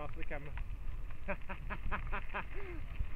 Smile for the camera.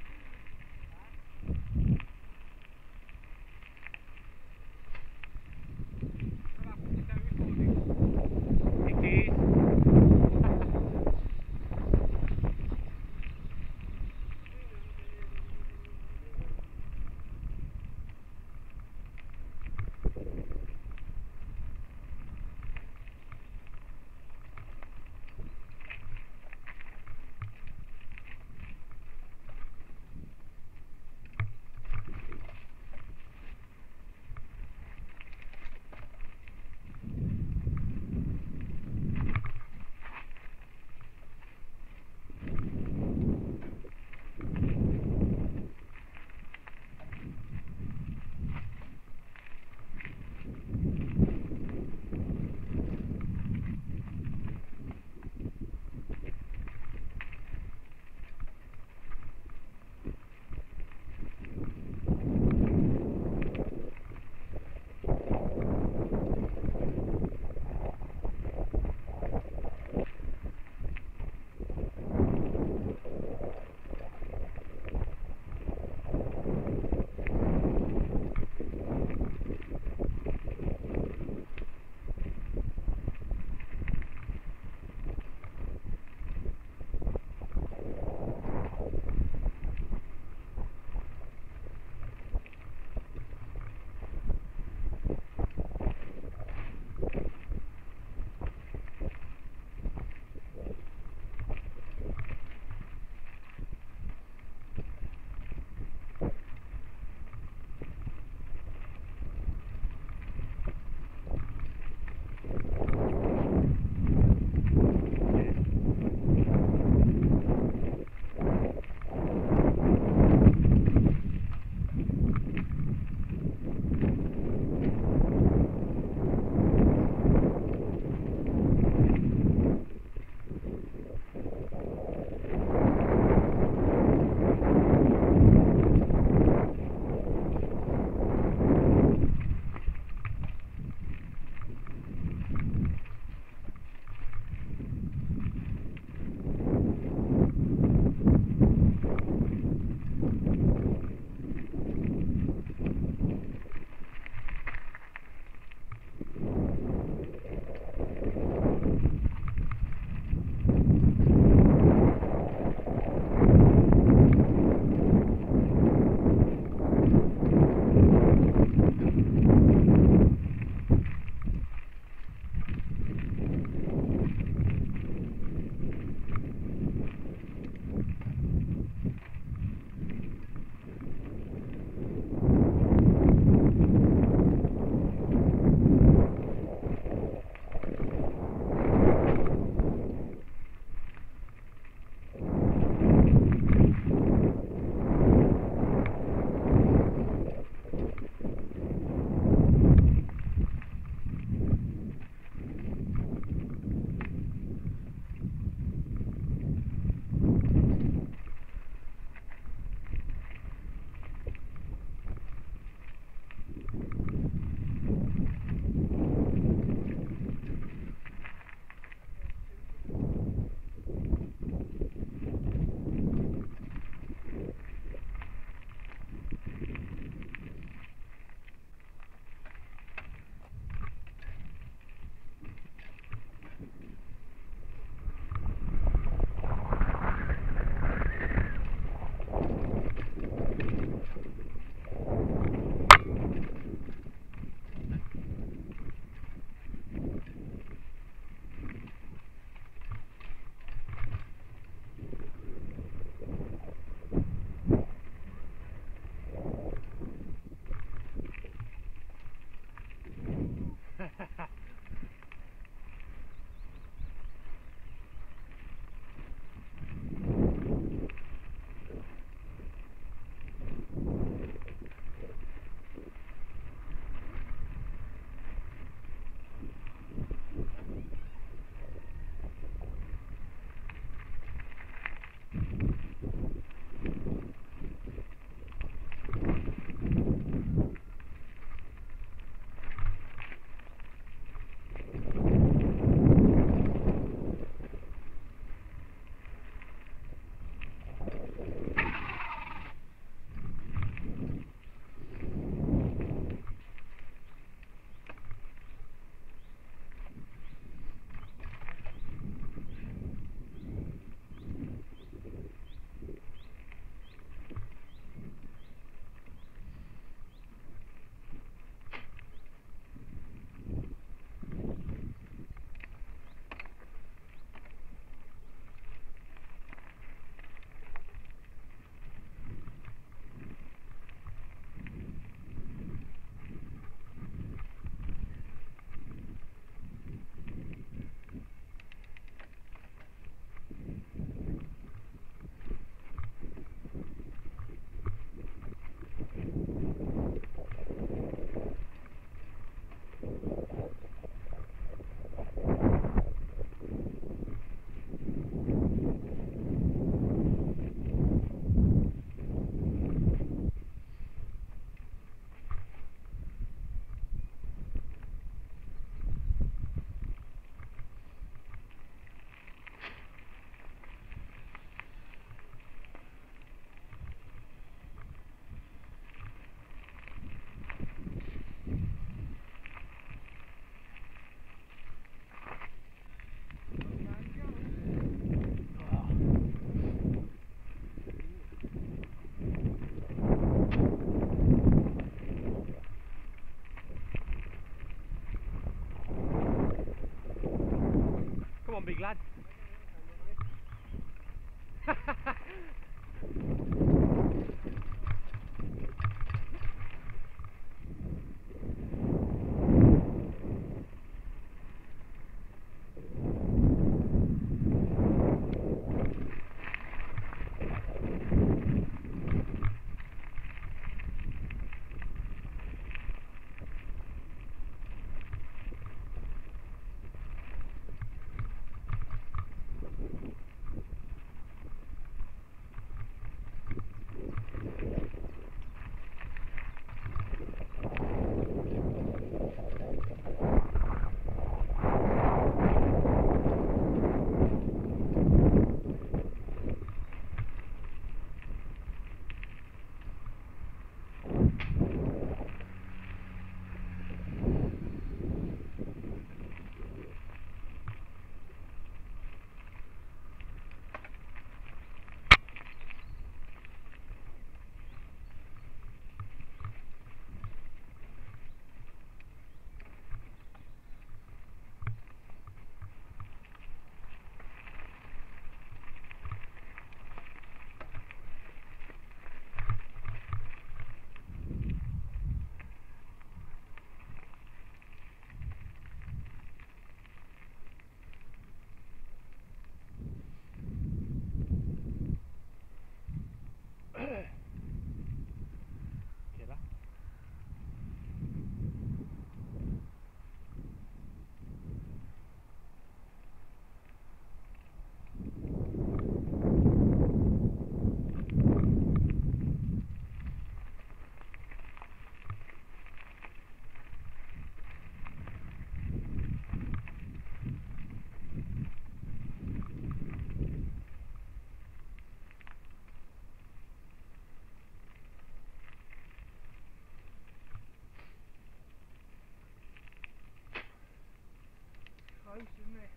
close, isn't it?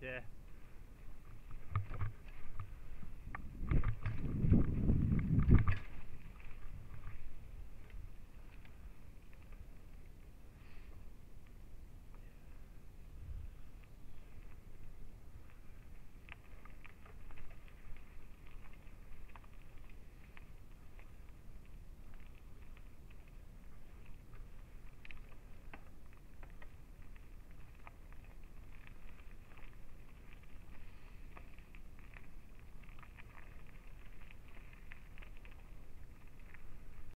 Yeah.